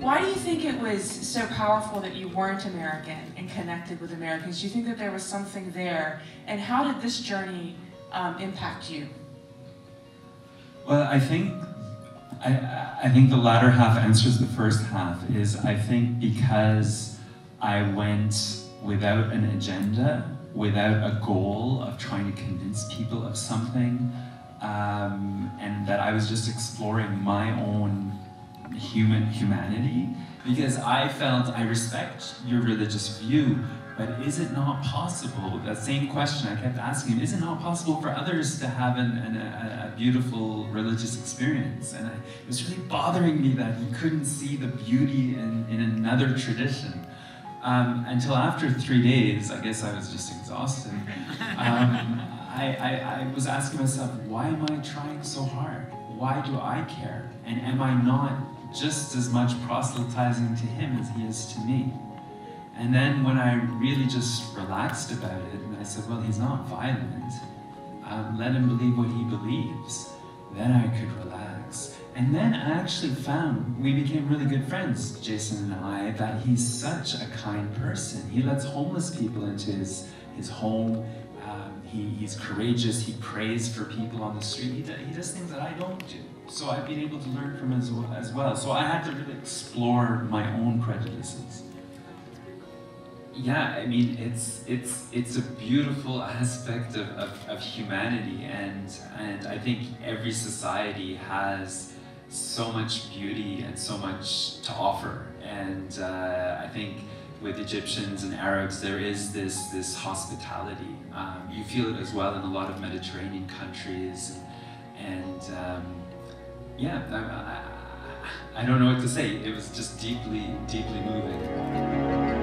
why do you think it was so powerful that you weren't American and connected with Americans? Do you think that there was something there? And how did this journey um, impact you? Well, I think I, I think the latter half answers the first half. Is I think because I went without an agenda, without a goal of trying to convince people of something, um, and that I was just exploring my own human humanity because I felt I respect your religious view, but is it not possible? That same question I kept asking him, is it not possible for others to have an, an, a, a, beautiful religious experience? And I, it was really bothering me that he couldn't see the beauty in, in another tradition. Um, until after three days, I guess I was just exhausted. Um, I, I, I was asking myself, why am I trying so hard? Why do I care? And am I not just as much proselytizing to him as he is to me. And then when I really just relaxed about it, and I said, well, he's not violent, um, let him believe what he believes, then I could relax. And then I actually found, we became really good friends, Jason and I, that he's such a kind person. He lets homeless people into his, his home. Um, he, he's courageous, he prays for people on the street. He, he does things that I don't do so I've been able to learn from as well, as well. So I had to really explore my own prejudices. Yeah, I mean, it's it's it's a beautiful aspect of, of, of humanity, and and I think every society has so much beauty and so much to offer, and uh, I think with Egyptians and Arabs, there is this this hospitality. Um, you feel it as well in a lot of Mediterranean countries, and, and um, yeah, I, I, I don't know what to say. It was just deeply, deeply moving.